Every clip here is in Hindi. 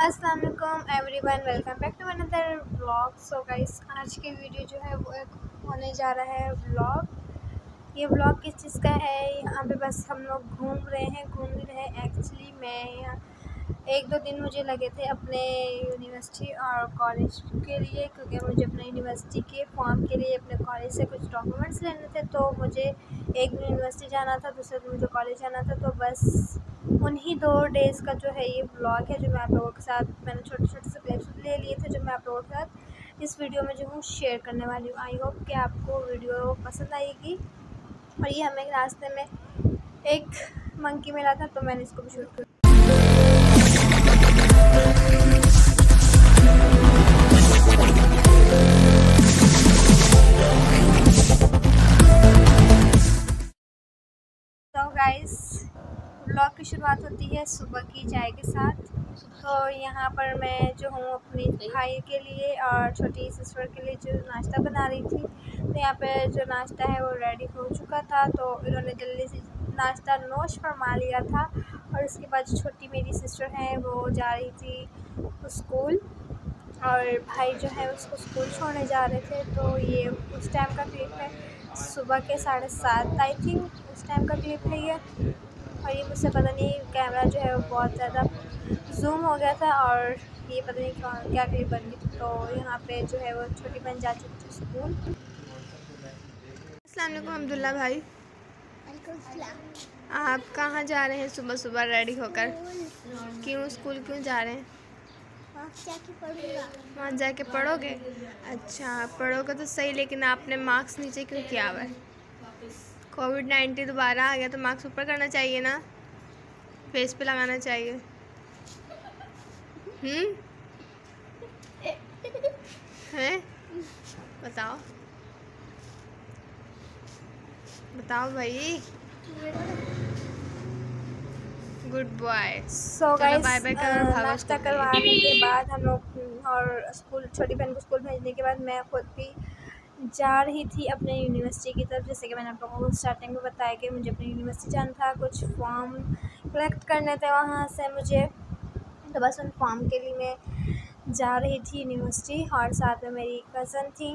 अस्सलाम everyone welcome back to another vlog so guys आज के वीडियो जो है वो एक होने जा रहा है ब्लॉग ये ब्लॉग किस चीज़ का है? यहाँ पे बस हम लोग घूम रहे हैं, घूम रहे हैं. एक्चुअली मैं एक दो दिन मुझे लगे थे अपने यूनिवर्सिटी और कॉलेज के लिए, क्योंकि मुझे अपने यूनिवर्सिटी के फॉर्म के लिए, अपने कॉलेज से कुछ डॉक्यूमेंट्स लेने थे तो मुझे एक दिन यूनिवर्सिटी जाना था, दूसरे दिन मुझे कॉलेज जाना था तो बस उन्हीं दो डेज़ का जो है ये ब्लॉग है, जो मैं आप लोगों के साथ, मैंने छोटे छोटे से क्लिप्स ले लिए थे, जो मैं आप लोगों के साथ इस वीडियो में जो हूँ शेयर करने वाली हूँ। आई होप कि आपको वीडियो पसंद आएगी। और ये हमें रास्ते में एक मंकी मिला था तो मैंने इसको भी शूट तो ब्लॉग की शुरुआत होती है सुबह की चाय के साथ। तो यहाँ पर मैं जो हूँ अपनी भाई के लिए और छोटी सिस्टर के लिए जो नाश्ता बना रही थी तो यहाँ पे जो नाश्ता है वो रेडी हो चुका था तो इन्होंने जल्दी से नाश्ता नोश फरमा लिया था। और उसके बाद जो छोटी मेरी सिस्टर है वो जा रही थी स्कूल और भाई जो है उसको स्कूल छोड़ने जा रहे थे। तो ये उस टाइम का क्लिप है सुबह के साढ़े सात आई थिंक उस टाइम का क्लिप है ये। और ये मुझसे पता नहीं कैमरा जो है वो बहुत ज़्यादा जूम हो गया था और ये पता नहीं कौन क्या क्लिप बन गई तो यहाँ पे जो है वो छोटी बहन जा चुकी थी स्कूल असलम अब्दुल्ला भाई। आप कहाँ जा रहे हैं सुबह सुबह रेडी होकर? क्यों स्कूल क्यों जा रहे हैं? वहाँ जाके पढ़ोगे। अच्छा पढ़ोगे तो सही लेकिन आपने मार्क्स नीचे क्यों किया हुआ है? कोविड नाइन्टीन दोबारा आ गया तो मार्क्स ऊपर करना चाहिए ना? फेस पे लगाना चाहिए। हम्म? हैं? बताओ। बताओ भाई। Good boy so guys bye bye कर नाश्ता। करवाने के बाद हम लोग और स्कूल छोटी बहन को स्कूल भेजने के बाद मैं खुद भी जा रही थी अपने यूनिवर्सिटी की तरफ़ जैसे कि मैंने आप लोगों को स्टार्टिंग में बताया कि मुझे अपनी यूनिवर्सिटी जाना था कुछ फॉर्म कलेक्ट करने थे वहाँ से मुझे। तो बस उन फॉर्म के लिए मैं जा रही थी यूनिवर्सिटी और साथ में मेरी कज़न थी।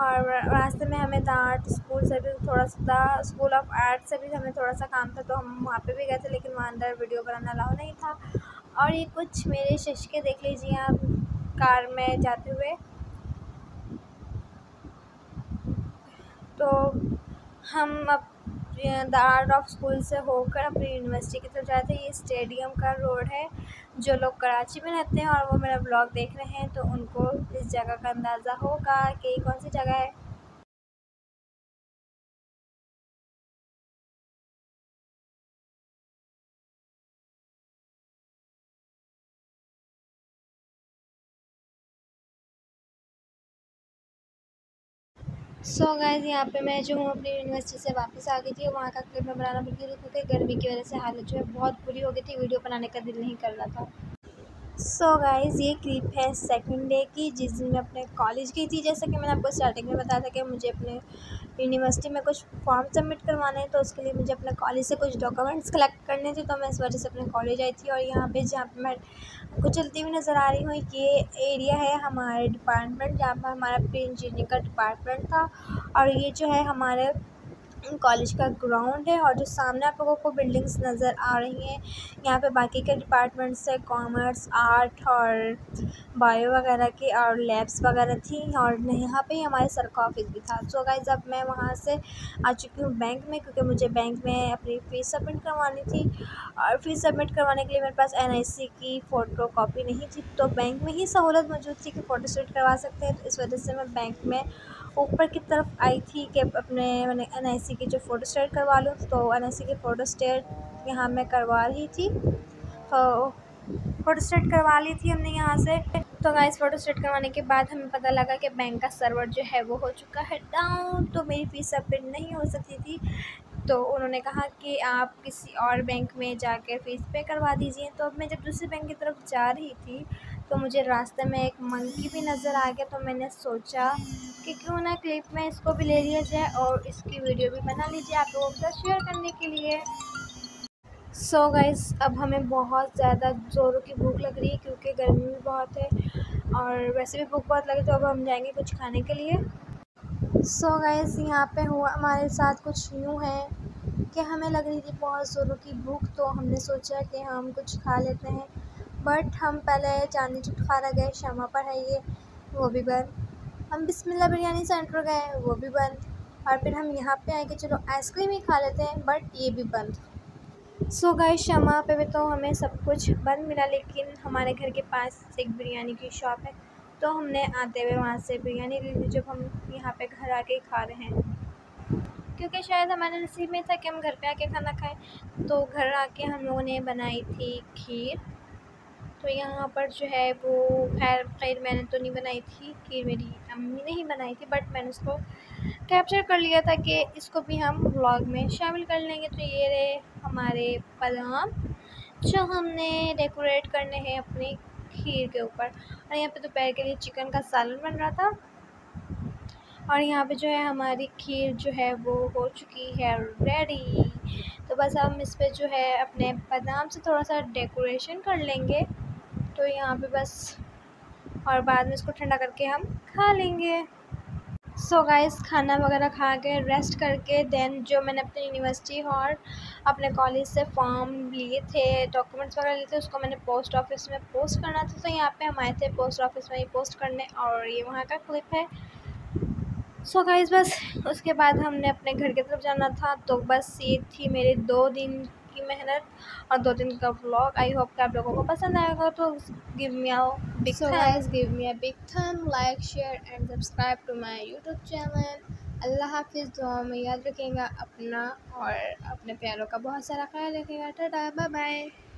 और रास्ते में हमें था आर्ट स्कूल से भी थोड़ा सा था, स्कूल ऑफ़ आर्ट से भी हमें थोड़ा सा काम था तो हम वहाँ पे भी गए थे, लेकिन वहाँ अंदर वीडियो बनाना अलाउ नहीं था। और ये कुछ मेरे शशके देख लीजिए आप, कार में जाते हुए। तो हम अब द आर्ट ऑफ़ स्कूल से होकर अपनी यूनिवर्सिटी की तरफ़ जाते हैं ये स्टेडियम का रोड है, जो लोग कराची में रहते हैं और वो मेरा ब्लॉग देख रहे हैं तो उनको इस जगह का अंदाज़ा होगा कि कौन सी जगह है। सो so गाइज़ यहाँ पे मैं जो हूँ, अपनी यूनिवर्सिटी से वापस आ गई थी वहाँ का क्लिप मैं बनाना भूल गई क्योंकि गर्मी की वजह से हालत जो है बहुत बुरी हो गई थी। वीडियो बनाने का दिल नहीं कर रहा था। सो so गाइस ये क्लिप है सेकंड डे की, जिस दिन मैं अपने कॉलेज गई थी। जैसा कि मैंने आपको स्टार्टिंग में बताया था कि मुझे अपने यूनिवर्सिटी में कुछ फॉर्म सबमिट करवाने हैं तो उसके लिए मुझे अपने कॉलेज से कुछ डॉक्यूमेंट्स कलेक्ट करने थे तो मैं इस वजह से अपने कॉलेज आई थी। और यहाँ पे जहाँ पे मैं कुछ चलती हुई नज़र आ रही हूँ, ये एरिया है हमारे डिपार्टमेंट जहाँ पर हमारा प्री इंजीनियरिंग का डिपार्टमेंट था। और ये जो है हमारे कॉलेज का ग्राउंड है और जो सामने आप लोगों को बिल्डिंग्स नज़र आ रही हैं। यहाँ पे बाकी के डिपार्टमेंट्स है, कॉमर्स, आर्ट और बायो वगैरह की और लैब्स वगैरह थी और यहाँ पे हमारे सर का ऑफ़िस भी था। सो गाइस अब मैं वहाँ से आ चुकी हूँ बैंक में क्योंकि मुझे बैंक में अपनी फ़ीस सबमिट करवानी थी और फ़ीस सबमिट करवाने के लिए मेरे पास एनआईसी की फ़ोटो कॉपी नहीं थी। तो बैंक में ही सहूलत मौजूद थी कि फ़ोटो शूट करवा सकते हैं। तो इस वजह से मैं बैंक में ऊपर की तरफ़ आई थी कि अपने, मैंने एन की जो फ़ोटो स्टेट करवा लूँ तो एन की फ़ोटो स्टेट यहाँ मैं करवा रही थी। तो फ़ोटो स्टेट करवा ली थी हमने यहाँ से। तो गाइस फ़ोटो स्टेट करवाने के बाद हमें पता लगा कि बैंक का सर्वर जो है वो हो चुका है डाउन तो मेरी फ़ीस सबमिट नहीं हो सकती थी। तो उन्होंने कहा कि आप किसी और बैंक में जाकर फ़ीस पे करवा दीजिए। तो अब मैं जब दूसरे बैंक की तरफ़ जा रही थी तो मुझे रास्ते में एक मंकी भी नज़र आ गया तो मैंने सोचा कि क्यों ना क्लिप में इसको भी ले लिया जाए और इसकी वीडियो भी बना लीजिए आप लोगों के साथ शेयर करने के लिए। सो so गाइस अब हमें बहुत ज़्यादा ज़ोरों की भूख लग रही है क्योंकि गर्मी भी बहुत है और वैसे भी भूख बहुत लगी तो अब हम जाएँगे कुछ खाने के लिए। सो so गाइस यहाँ पे हुआ हमारे साथ कुछ यूँ है कि हमें लग रही थी बहुत ज़ोरों की भूख तो हमने सोचा कि हम कुछ खा लेते हैं। बट हम पहले चांदी चुट खाना गए शमा पर है ये, वो भी बंद। हम बिस्मिल्लाह बिरयानी सेंटर गए, वो भी बंद। और फिर हम यहाँ पे आए कि चलो आइसक्रीम ही खा लेते हैं, बट ये भी बंद। सो गए शमा पे भी तो हमें सब कुछ बंद मिला, लेकिन हमारे घर के पास एक बिरयानी की शॉप है। तो हमने आते हुए वहाँ से बिरयानी ली थी जब हम यहाँ पे घर आके खा रहे हैं। क्योंकि शायद हमारे नसीब में था कि हम घर पे आके खाना खाएँ। तो घर आके हम लोगों ने बनाई थी खीर। तो यहाँ पर जो है वो खैर खैर मैंने तो नहीं बनाई थी कि मेरी अम्मी ने ही बनाई थी बट मैंने उसको कैप्चर कर लिया था कि इसको भी हम व्लॉग में शामिल कर लेंगे। तो ये रहे हमारे बादाम, जो हमने डेकोरेट करने हैं अपनी खीर के ऊपर। और यहाँ पे दोपहर के लिए चिकन का सालन बन रहा था। और यहाँ पे जो है हमारी खीर जो है वो हो चुकी है रेडी तो बस हम इस पर जो है अपने बादाम से थोड़ा सा डेकोरेशन कर लेंगे। तो यहाँ पे बस और बाद में इसको ठंडा करके हम खा लेंगे। सो so गाइस खाना वगैरह खा के रेस्ट करके देन जो मैंने अपनी यूनिवर्सिटी और अपने कॉलेज से फॉर्म लिए थे डॉक्यूमेंट्स वगैरह लिए थे, उसको मैंने पोस्ट ऑफ़िस में पोस्ट करना था। तो यहाँ पे हम आए थे पोस्ट ऑफ़िस में ही पोस्ट करने और ये वहाँ का क्लिप है। सो so गाइस बस उसके बाद हमने अपने घर की तरफ़ जाना था तो बस ये थी मेरे दो दिन की मेहनत और दो दिन का व्लॉग आई होप कि आप लोगों को पसंद आएगा तो give me a big so guys give me a big thumb like share and subscribe to my youtube channel अल्लाह हाफिज़ दुआ में याद रखेगा अपना और अपने प्यारों का बहुत सारा ख्याल रखेगा टाटा बाय बाय